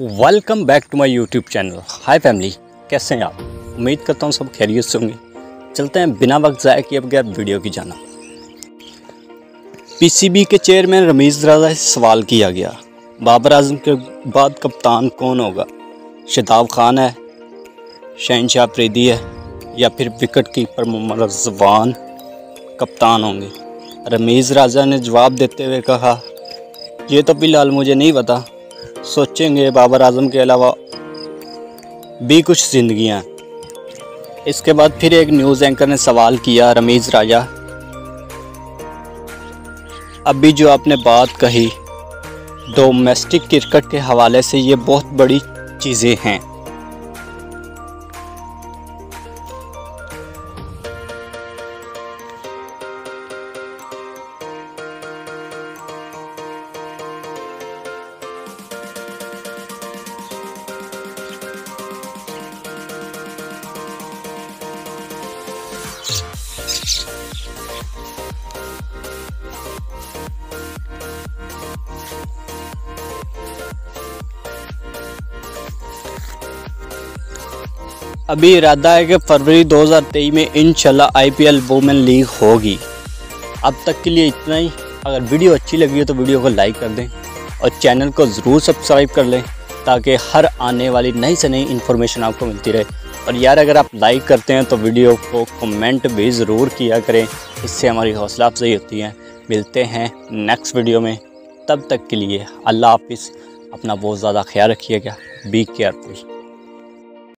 Welcome back to my YouTube channel hi family कैसे हैं आप? उम्मीद करता हूँ सब खैरियत से होंगे। चलते हैं बिना वक्त ज़ाय किए बगैर वीडियो की जाना। पीसीबी के चेयरमैन रमीज़ राजा से सवाल किया गया। बाबर आज़म के बाद कप्तान कौन होगा? शताब खान है? शहनशाह प्रीदी है? या फिर विकेट कीपर मोहम्मद रजवान कप्तान होंगे? रमीज़ राजा ने जवाब देते हुए कहा, ये तो फ़िलहाल मुझे नहीं पता। सोचेंगे बाबर आज़म के अलावा भी कुछ जिंदगियाँ। इसके बाद फिर एक न्यूज़ एंकर ने सवाल किया, रमीज़ राजा। अभी जो आपने बात कही, डोमेस्टिक क्रिकेट के हवाले से ये बहुत बड़ी चीज़ें हैं। अभी इरादा है कि फरवरी 2023 में इंशाल्लाह आईपीएल वुमेन लीग होगी। अब तक के लिए इतना ही। अगर वीडियो अच्छी लगी हो तो वीडियो को लाइक कर दें और चैनल को ज़रूर सब्सक्राइब कर लें ताकि हर आने वाली नई से नई इन्फॉर्मेशन आपको मिलती रहे। और यार, अगर आप लाइक करते हैं तो वीडियो को कमेंट भी ज़रूर किया करें। इससे हमारी हौसला अफजाई होती है। मिलते हैं नेक्स्ट वीडियो में। तब तक के लिए अल्लाह हाफिज़। अपना बहुत ज़्यादा ख्याल रखिएगा। Be careful